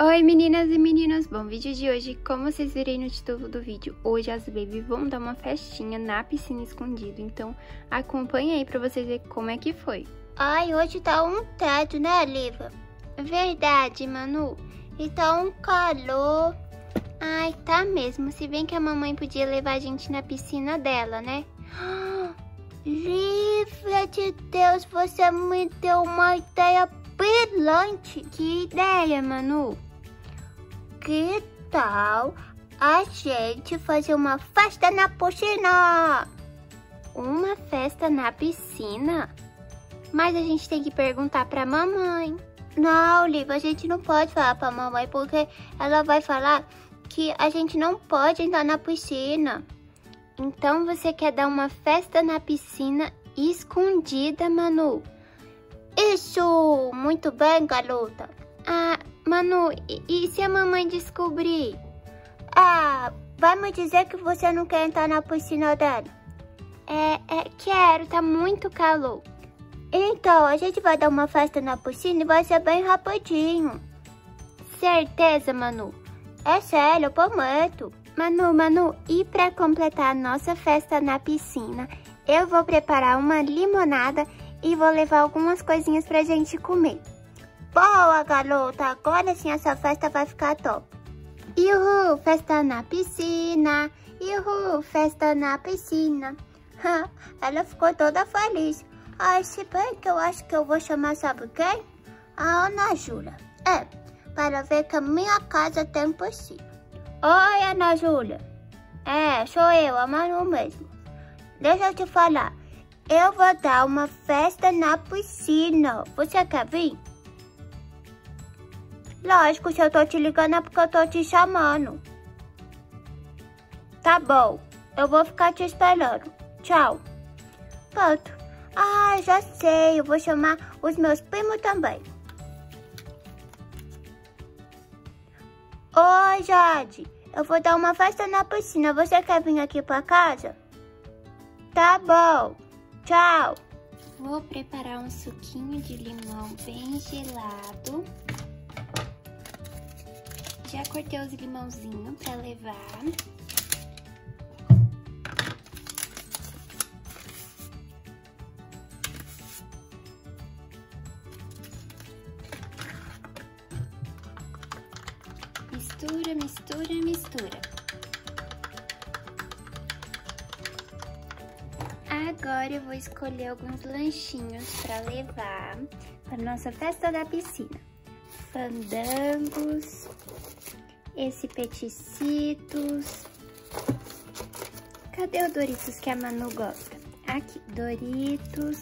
Oi meninas e meninos, bom vídeo de hoje, como vocês verem no título do vídeo, hoje as baby vão dar uma festinha na piscina escondido, então acompanha aí pra vocês verem como é que foi. Ai, hoje tá um teto, né, Liva? Verdade, Manu, e tá um calor. Ai, tá mesmo, se bem que a mamãe podia levar a gente na piscina dela, né? Lívia de Deus, você me deu uma ideia brilhante. Que ideia, Manu? Que tal a gente fazer uma festa na piscina? Uma festa na piscina? Mas a gente tem que perguntar pra mamãe. Não, Lívia, a gente não pode falar pra mamãe porque ela vai falar que a gente não pode entrar na piscina. Então você quer dar uma festa na piscina escondida, Manu? Isso! Muito bem, garota. Ah, Manu, e, e se a mamãe descobrir? Ah, vai me dizer que você não quer entrar na piscina dela? É, é, quero, tá muito calor. Então, a gente vai dar uma festa na piscina e vai ser bem rapidinho. Certeza, Manu? É sério, eu prometo. Manu, Manu, e para completar a nossa festa na piscina, eu vou preparar uma limonada e vou levar algumas coisinhas pra gente comer. Boa, garota! Agora sim essa festa vai ficar top. Uhul, festa na piscina! Uhul, festa na piscina! Ela ficou toda feliz. Ai, se bem que eu acho que eu vou chamar, sabe quem? A Ana Júlia. É, para ver que a minha casa tem piscina. Oi, Ana Júlia. É, sou eu, a Manu mesmo. Deixa eu te falar. Eu vou dar uma festa na piscina. Você quer vir? Lógico, se eu tô te ligando é porque eu tô te chamando. Tá bom, eu vou ficar te esperando. Tchau. Pronto. Ah, já sei, eu vou chamar os meus primos também. Oi, Jade. Eu vou dar uma festa na piscina. Você quer vir aqui pra casa? Tá bom. Tchau. Vou preparar um suquinho de limão bem gelado. Já cortei os limãozinhos pra levar. Mistura, mistura, mistura. Agora eu vou escolher alguns lanchinhos para levar para nossa festa da piscina. Fandangos, esse peticitos. Cadê o Doritos que a Manu gosta? Aqui, Doritos.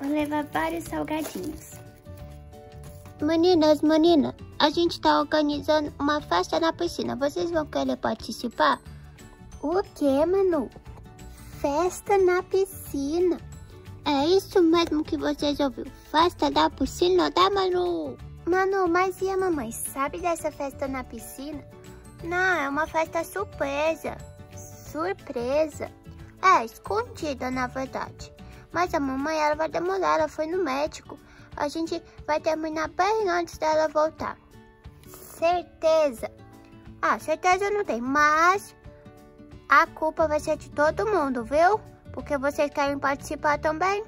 Vou levar vários salgadinhos. Meninas, meninas, a gente tá organizando uma festa na piscina. Vocês vão querer participar? O que, Manu? Festa na piscina? É isso mesmo que vocês ouviram. Festa da piscina da Manu. Manu, mas e a mamãe? Sabe dessa festa na piscina? Não, é uma festa surpresa. Surpresa? É, escondida, na verdade. Mas a mamãe, ela vai demorar, ela foi no médico. A gente vai terminar bem antes dela voltar. Certeza? Ah, certeza não tem, mas a culpa vai ser de todo mundo, viu? Porque vocês querem participar também?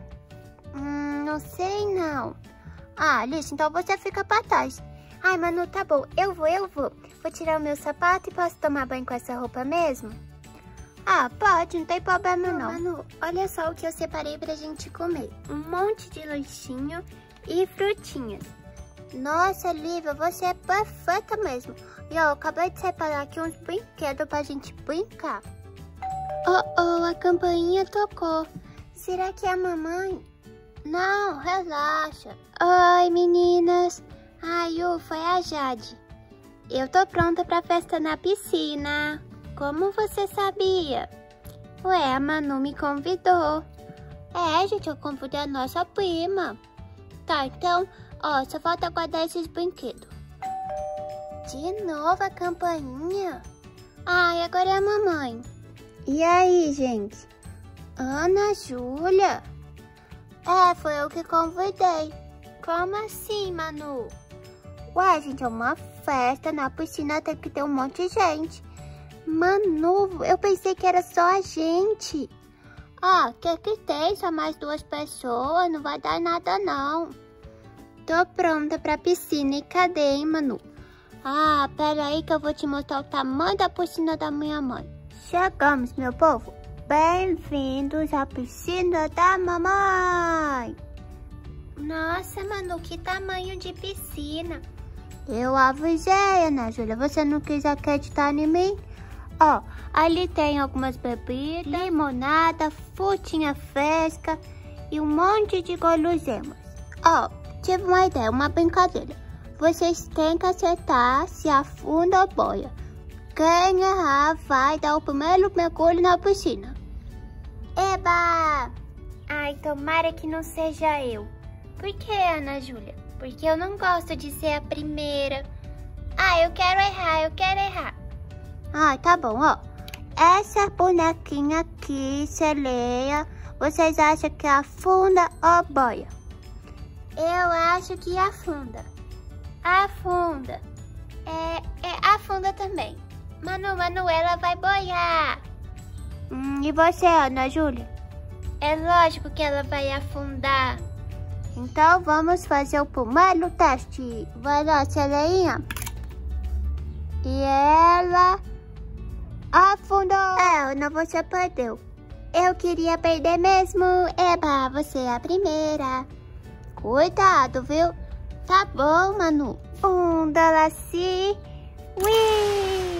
Hum, não sei não. Ah, Alice, então você fica pra trás. Ai, Manu, tá bom, eu vou, eu vou. Vou tirar o meu sapato e posso tomar banho com essa roupa mesmo? Ah, pode, não tem problema não. Manu, olha só o que eu separei pra gente comer. Um monte de lanchinho e frutinhas. Nossa, Lívia, você é perfeita mesmo. E eu acabei de separar aqui uns brinquedos pra gente brincar. Oh, oh, a campainha tocou. Será que é a mamãe? Não, relaxa. Oi, meninas. Ai, foi a Jade. Eu tô pronta pra festa na piscina. Como você sabia? Ué, a Manu me convidou. É, gente, eu convidei a nossa prima. Tá, então, ó, só falta guardar esses brinquedos. De novo a campainha? Ai, agora é a mamãe. E aí, gente? Ana Júlia? É, foi eu que convidei. Como assim, Manu? Ué, gente, é uma festa, na piscina tem que ter um monte de gente. Manu, eu pensei que era só a gente. Ah, que que tem? Só mais duas pessoas, não vai dar nada não. Tô pronta pra piscina e cadê, hein, Manu? Ah, pera aí que eu vou te mostrar o tamanho da piscina da minha mãe. Chegamos, meu povo. Bem-vindos à piscina da mamãe. Nossa, Manu, que tamanho de piscina. Eu avisei, Ana Júlia. Você não quis acreditar em mim? Ó, ali tem algumas bebidas, limonada, frutinha fresca e um monte de guloseimas. Ó, tive uma ideia, uma brincadeira. Vocês têm que acertar se afunda ou boia. Quem errar vai dar o primeiro mergulho na piscina. Eba! Ai, tomara que não seja eu. Por que, Ana Júlia? porque eu não gosto de ser a primeira. Ah, eu quero errar, eu quero errar. Ah, tá bom, ó. Essa bonequinha aqui, sereia, vocês acham que afunda ou boia? Eu acho que afunda. Afunda. É, é afunda também. Manu, Manuela vai boiar. Hum, e você, Ana Júlia? É lógico que ela vai afundar. Então vamos fazer o primeiro teste. Vai lá, Seleinha. E ela afundou. É, não você perdeu. Eu queria perder mesmo. Eba, você é a primeira. Cuidado, viu? Tá bom, Manu. Um, Dalaci. Ui!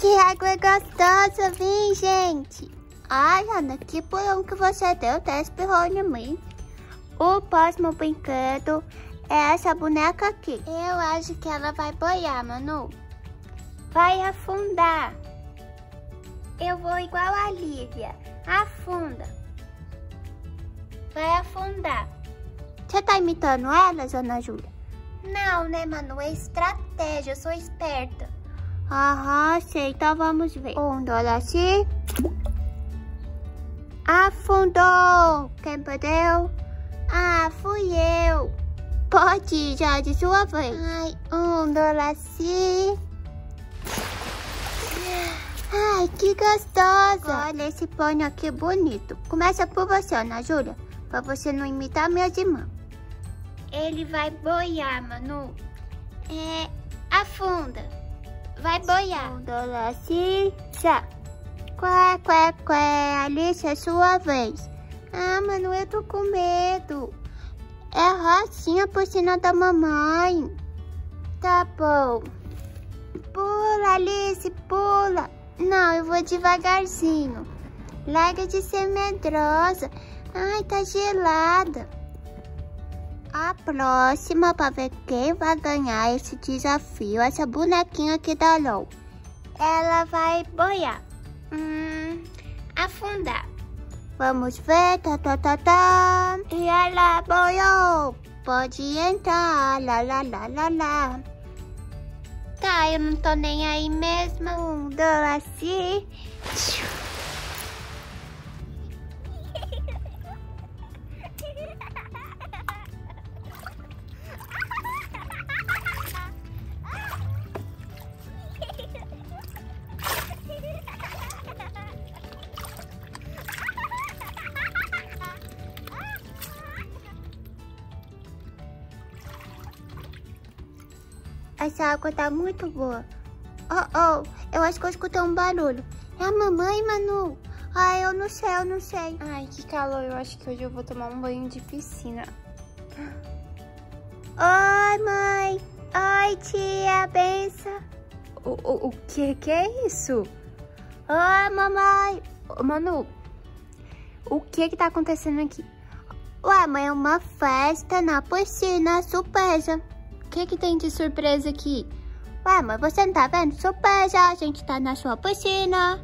Que água gostosa, vem, gente. Ai, Ana, que pulão que você deu, até espirrou em mim. O próximo brinquedo é essa boneca aqui. Eu acho que ela vai boiar, Manu. Vai afundar. Eu vou igual a Lívia. Afunda. Vai afundar. Você tá imitando elas, Ana Júlia? Não, né, Manu? É estratégia. Eu sou esperta. Aham, sei. Então vamos ver. Um, dois, assim. Afundou. Quem perdeu? Ah, fui eu. Pode ir já de sua vez. Ai, um dolaci. Ai, que gostosa. Olha esse pônei aqui bonito. Começa por você, Ana Júlia, pra você não imitar minhas irmãs. Ele vai boiar, Manu. É, afunda. Vai boiar. Dolaci, já. Qué, qué, qué. Alice, é sua vez. Ah, mano, eu tô com medo. É a rocinha por cima da mamãe. Tá bom. Pula, Alice, pula. Não, eu vou devagarzinho. Larga de ser medrosa. Ai, tá gelada. A próxima para ver quem vai ganhar esse desafio, essa bonequinha aqui da LOL. Ela vai boiar. Hum, afundar. Vamos ver, tá, tá, tá, tá. E ela boiou. Pode entrar, lá, lá, lá, lá, lá. Tá, eu não tô nem aí mesmo. Um, dois, assim. Essa água tá muito boa. Oh, oh, eu acho que eu escutei um barulho. É a mamãe, Manu? Ai, eu não sei, eu não sei. Ai, que calor. Eu acho que hoje eu vou tomar um banho de piscina. Oi, mãe. Oi, tia, benção. O, o, o que que é isso? Oi, mamãe. Manu, o que que tá acontecendo aqui? Ué, mãe, é uma festa na piscina, surpresa. O que que tem de surpresa aqui? Ué, mas você não tá vendo? Surpresa, a gente tá na sua piscina.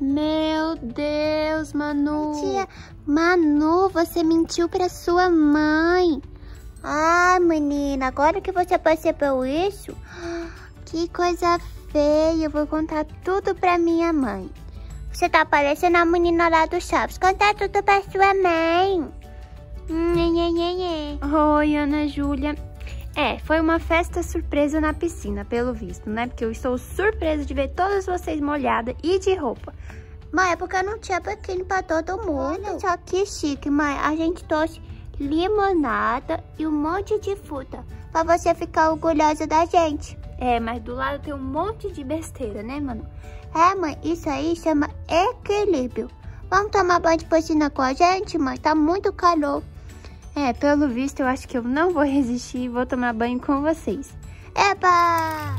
Meu Deus, Manu. Tia, Manu, você mentiu pra sua mãe. Ah, menina, agora que você percebeu isso, que coisa feia. Eu vou contar tudo pra minha mãe. Você tá parecendo a menina lá do Chaves. Contar tudo pra sua mãe. Oi, Ana Júlia. É, foi uma festa surpresa na piscina, pelo visto, né? Porque eu estou surpresa de ver todas vocês molhadas e de roupa. Mãe, é porque não tinha biquíni pra todo mundo. Olha só que chique, mãe. A gente trouxe limonada e um monte de fruta pra você ficar orgulhosa da gente. É, mas do lado tem um monte de besteira, né, mano? É, mãe, isso aí chama equilíbrio. Vamos tomar banho de piscina com a gente, mãe? Tá muito calor. É, pelo visto, eu acho que eu não vou resistir e vou tomar banho com vocês. Eba!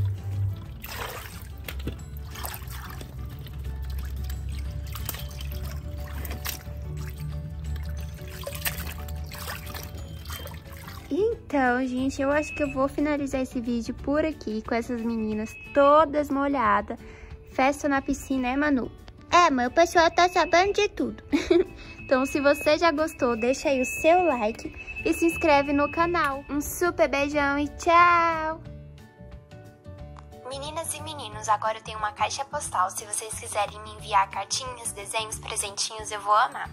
Então, gente, eu acho que eu vou finalizar esse vídeo por aqui com essas meninas todas molhadas. Festa na piscina, é, Manu? É, mãe, o pessoal tá sabendo de tudo. Então, se você já gostou, deixa aí o seu like e se inscreve no canal. Um super beijão e tchau! Meninas e meninos, agora eu tenho uma caixa postal. Se vocês quiserem me enviar cartinhas, desenhos, presentinhos, eu vou amar.